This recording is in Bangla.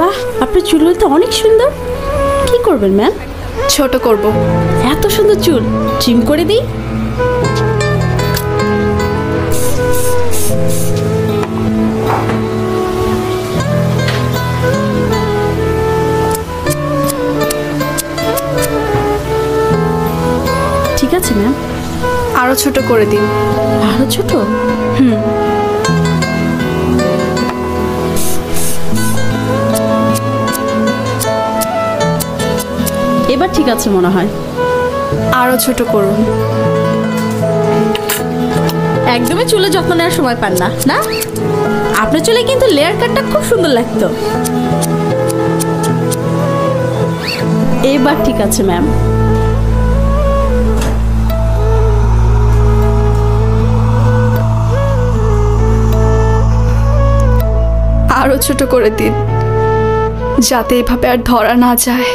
বাহ আপনার চুল তো অনেক সুন্দর। কি করবেন ম্যাম? ছোট করব। এত সুন্দর চুল। ট্রিম করে দিই। ঠিক আছে ম্যাম। আরও ছোট করে দিন। আরও ছোট? এবার ঠিক আছে মনে হয়। আরও ছোট করুন। একদমই চুলে যত্ন নেওয়ার সময় পান না না? আপনার চুলে কিন্তু লেয়ার কাটটা খুব সুন্দর লাগতো। এবার ঠিক আছে ম্যাম আরও ছোট করে দিন যাতে এভাবে আর ধরা না যায়।